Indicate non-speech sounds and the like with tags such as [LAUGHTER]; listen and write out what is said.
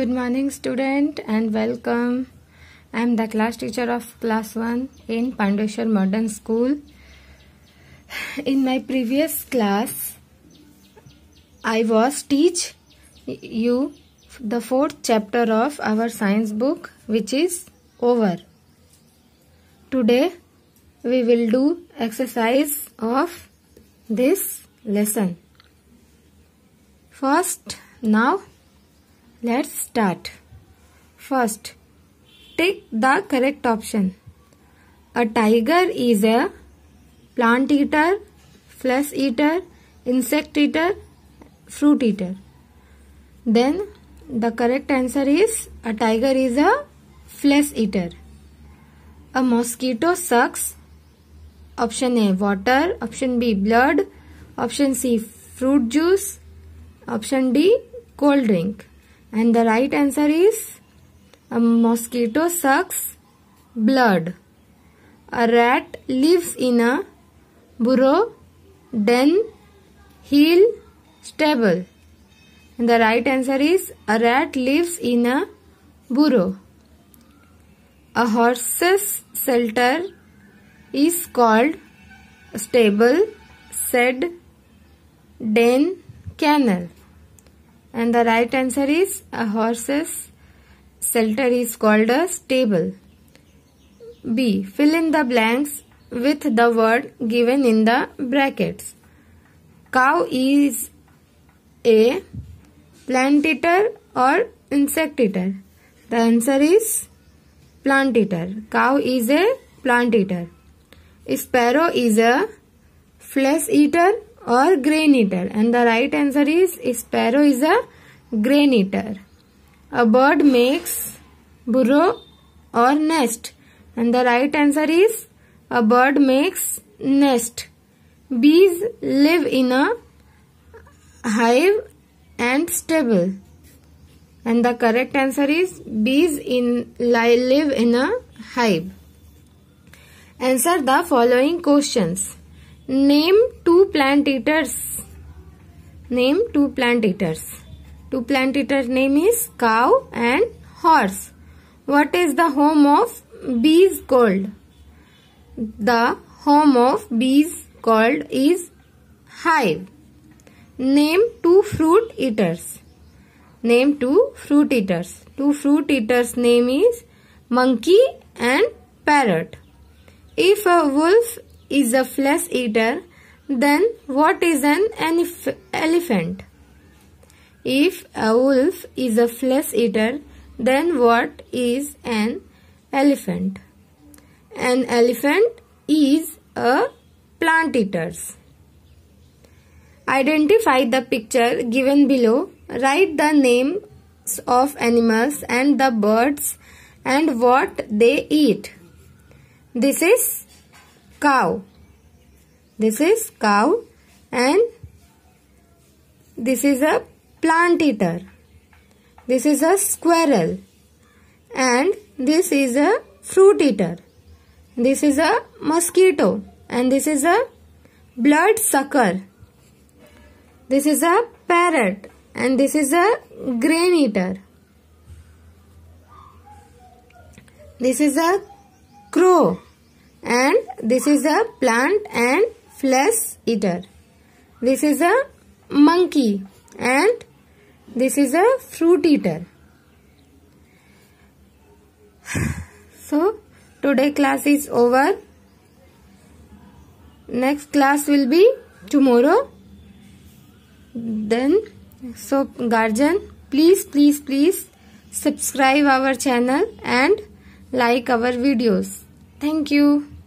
Good morning student and welcome. I am the class teacher of class 1 in Pandaveswar Modern School. In my previous class I was teach you the fourth chapter of our science book which is over. Today we will do exercise of this lesson. First now Let's start. First, take the correct option. A tiger is a plant eater, flesh eater, insect eater, fruit eater. Then the correct answer is a tiger is a flesh eater. A mosquito sucks option A water, option B blood, option C fruit juice, option D cold drink. And the right answer is a mosquito sucks blood. A rat lives in a burrow, den, hill, stable. And the right answer is a rat lives in a burrow. A horse's shelter is called stable, shed, den, kennel. And the right answer is a horse's shelter is called a stable. B. Fill in the blanks with the word given in the brackets. Cow is a plant eater or insect eater. The answer is plant eater. Cow is a plant eater. Sparrow is a flesh eater or grain eater and the right answer is sparrow is a grain eater. A bird makes burrow or nest and the right answer is a bird makes nest. Bees live in a hive and stable and the correct answer is bees in live in a hive. Answer the following questions. Name two plant eaters. Name two plant eaters. Two plant eaters name is cow and horse. What is the home of bees called? The home of bees called is hive. Name two fruit eaters. Name two fruit eaters. Two fruit eaters name is monkey and parrot. If a wolf is a flesh eater, then what is an elephant? If a wolf is a flesh eater, then what is an elephant? An elephant is a plant eater. Identify the picture given below. Write the names of animals and the birds and what they eat. This is cow. This is cow and this is a plant eater. This is a squirrel and this is a fruit eater. This is a mosquito and this is a blood sucker. This is a parrot and this is a grain eater. This is a crow and this is a plant and flesh eater. This is a monkey and this is a fruit eater. [SIGHS] So today class is over. Next class will be tomorrow. Then so guardian please please please subscribe our channel and like our videos. Thank you.